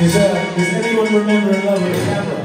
Does, uh, does anyone remember In Love with a Camera?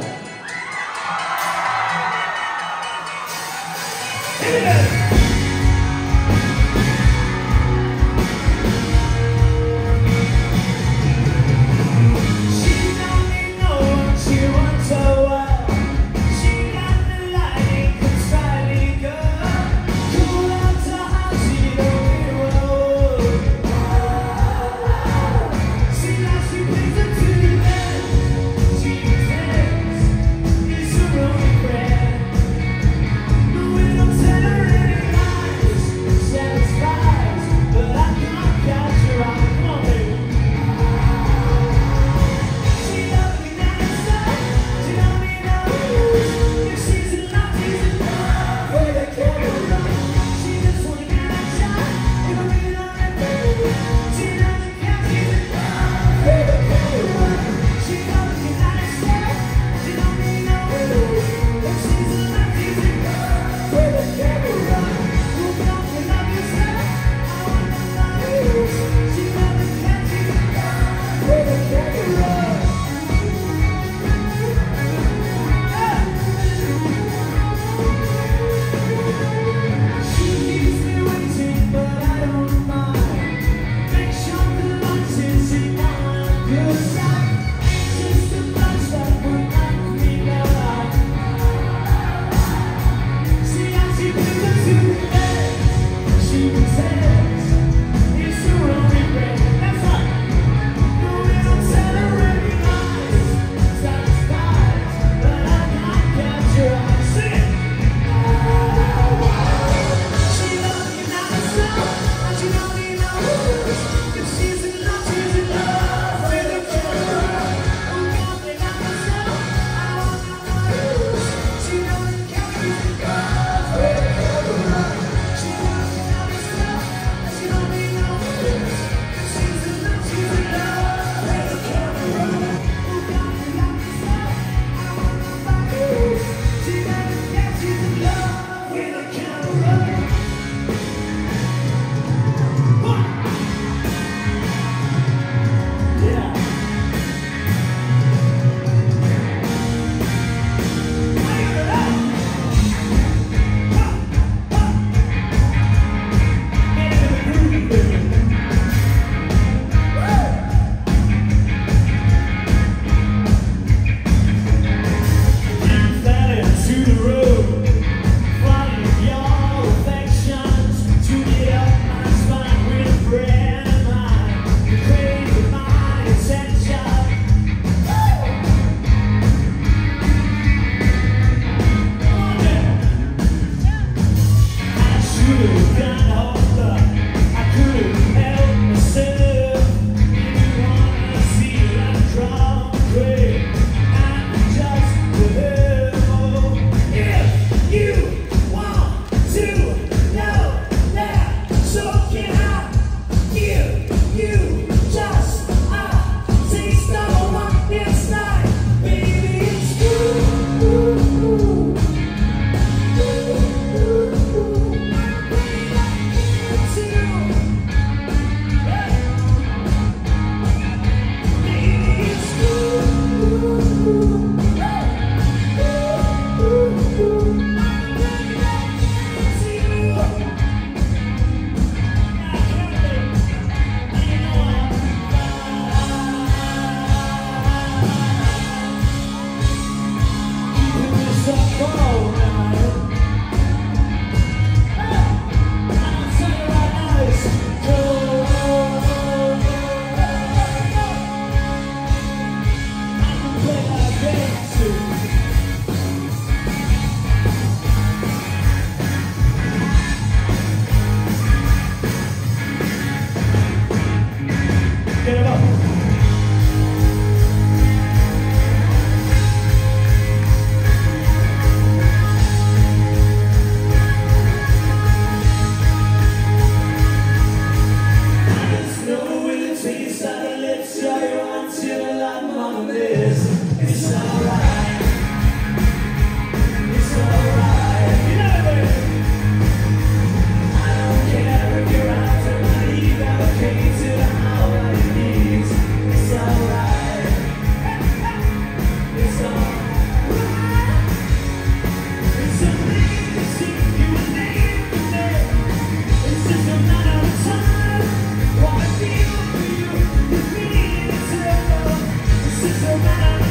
Thank you.